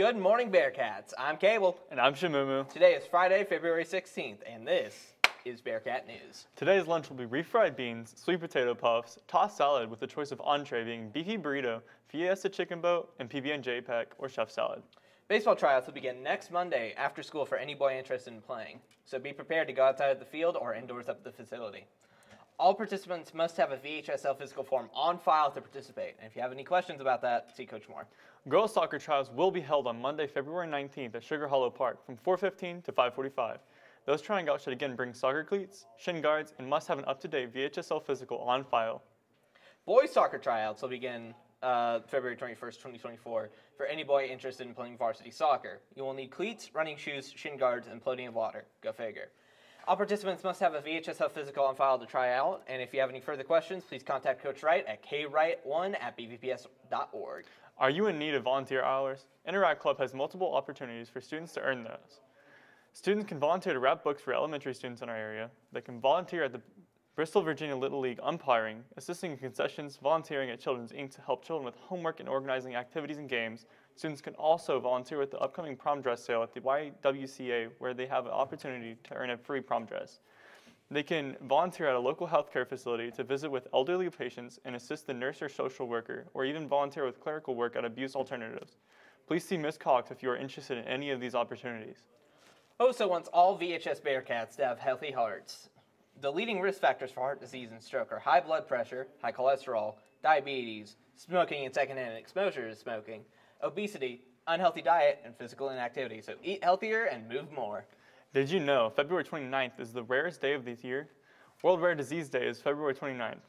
Good morning, Bearcats. I'm Cable. And I'm Shamumu. Today is Friday, February 16th, and this is Bearcat News. Today's lunch will be refried beans, sweet potato puffs, tossed salad with a choice of entree being beefy burrito, fiesta chicken boat, and PB&J pack or chef salad. Baseball tryouts will begin next Monday after school for any boy interested in playing, so be prepared to go outside of the field or indoors up at the facility. All participants must have a VHSL physical form on file to participate, and if you have any questions about that, see Coach Moore. Girls soccer trials will be held on Monday, February 19th at Sugar Hollow Park from 4.15 to 5.45. Those trying out should again bring soccer cleats, shin guards, and must have an up-to-date VHSL physical on file. Boys soccer tryouts will begin uh, February 21st, 2024, for any boy interested in playing varsity soccer. You will need cleats, running shoes, shin guards, and plenty of water. Go figure. All participants must have a VHSL physical on file to try out, and if you have any further questions, please contact Coach Wright at kwright1 at bvps.org. Are you in need of volunteer hours? Interact Club has multiple opportunities for students to earn those. Students can volunteer to wrap books for elementary students in our area. They can volunteer at the Bristol, Virginia Little League umpiring, assisting in concessions, volunteering at Children's Inc. to help children with homework and organizing activities and games. Students can also volunteer with the upcoming prom dress sale at the YWCA, where they have an opportunity to earn a free prom dress. They can volunteer at a local healthcare facility to visit with elderly patients and assist the nurse or social worker, or even volunteer with clerical work at Abuse Alternatives. Please see Ms. Cox if you are interested in any of these opportunities. HOSA wants all VHS Bearcats to have healthy hearts. The leading risk factors for heart disease and stroke are high blood pressure, high cholesterol, diabetes, smoking and secondhand exposure to smoking, obesity, unhealthy diet, and physical inactivity. So eat healthier and move more. Did you know February 29th is the rarest day of the year? World Rare Disease Day is February 29th.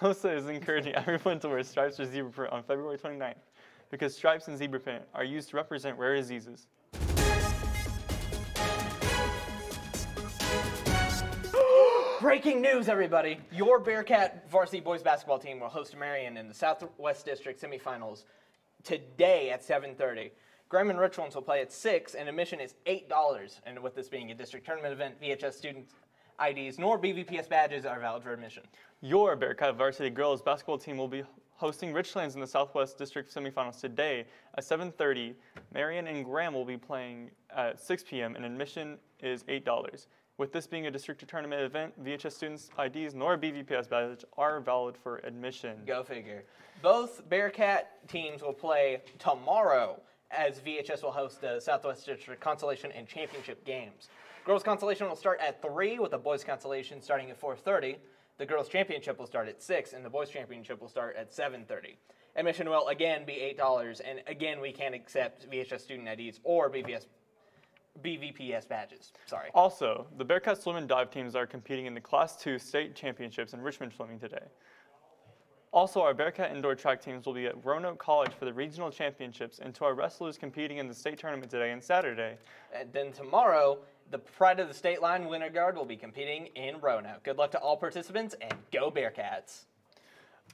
HOSA is encouraging everyone to wear stripes or zebra print on February 29th because stripes and zebra print are used to represent rare diseases. Breaking news, everybody! Your Bearcat varsity boys basketball team will host Marion in the Southwest District semifinals today at 7:30. Graham and Richlands will play at 6, and admission is $8. And with this being a district tournament event, VHS student IDs nor BVPS badges are valid for admission. Your Bearcat varsity girls basketball team will be hosting Richlands in the Southwest District semifinals today at 7:30. Marion and Graham will be playing at 6 p.m. and admission is $8. With this being a district tournament event, VHS students' IDs nor BVPS badge are valid for admission. Go figure. Both Bearcat teams will play tomorrow as VHS will host the Southwest District Consolation and Championship games. Girls Consolation will start at 3 with the boys Consolation starting at 4:30. The girls championship will start at 6 and the boys championship will start at 7:30. Admission will again be $8 and again we can't accept VHS student IDs or BVS BVPS badges. Sorry. Also, the Bearcat swim and dive teams are competing in the Class 2 state championships in Richmond swimming today. Also, our Bearcat indoor track teams will be at Roanoke College for the regional championships, and to our wrestlers competing in the state tournament today and Saturday. And then tomorrow, the Pride of the State Line Winter Guard will be competing in Roanoke. Good luck to all participants, and go Bearcats!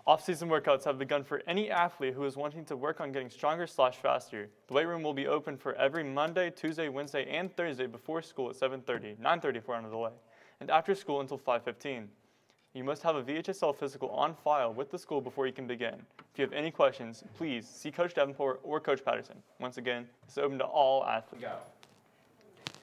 Off-season workouts have begun for any athlete who is wanting to work on getting stronger slash faster. The weight room will be open for every Monday, Tuesday, Wednesday, and Thursday before school at 7.30, 9.30 for the way and after school until 5.15. You must have a VHSL physical on file with the school before you can begin. If you have any questions, please see Coach Davenport or Coach Patterson. Once again, it's open to all athletes. Go.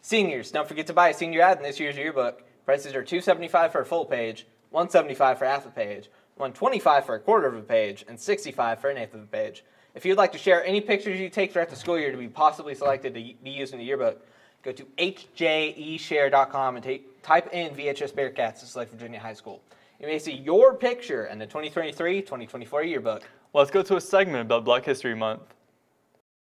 Seniors, don't forget to buy a senior ad in this year's yearbook. Prices are 275 for a full page, 175 for half a page, 125 for a quarter of a page, and 65 for an eighth of a page. If you'd like to share any pictures you take throughout the school year to be possibly selected to be used in the yearbook, go to hjeshare.com and take, type in VHS Bearcats to select Virginia High School. You may see your picture in the 2023-2024 yearbook. Let's go to a segment about Black History Month.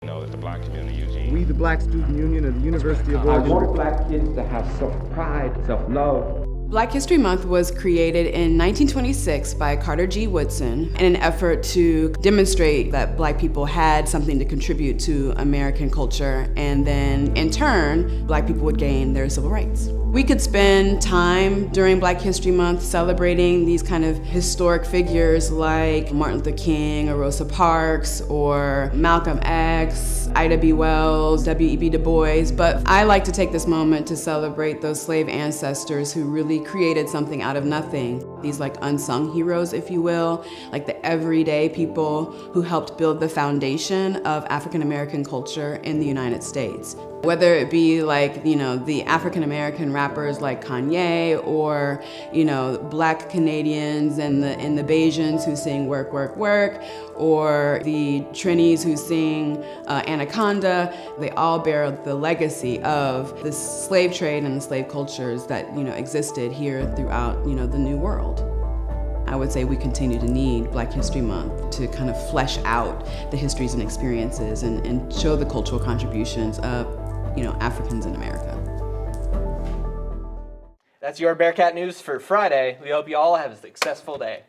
know that the black community Eugene. We, the Black Student Union of the University of I Oregon, want black kids to have self-pride, self-love. Black History Month was created in 1926 by Carter G. Woodson in an effort to demonstrate that black people had something to contribute to American culture, and then in turn, black people would gain their civil rights. We could spend time during Black History Month celebrating these kind of historic figures like Martin Luther King or Rosa Parks or Malcolm X, Ida B. Wells, W.E.B. Du Bois, but I like to take this moment to celebrate those slave ancestors who really created something out of nothing. These like unsung heroes, if you will, like the everyday people who helped build the foundation of African American culture in the United States. Whether it be like, you know, the African American rappers like Kanye or, you know, black Canadians and the and the Bajans who sing work, work, work, or the Trinis who sing uh, Anaconda, they all bear the legacy of the slave trade and the slave cultures that, you know, existed here throughout, you know, the New World. I would say we continue to need Black History Month to kind of flesh out the histories and experiences and, and show the cultural contributions of you know, Africans in America. That's your Bearcat News for Friday. We hope you all have a successful day.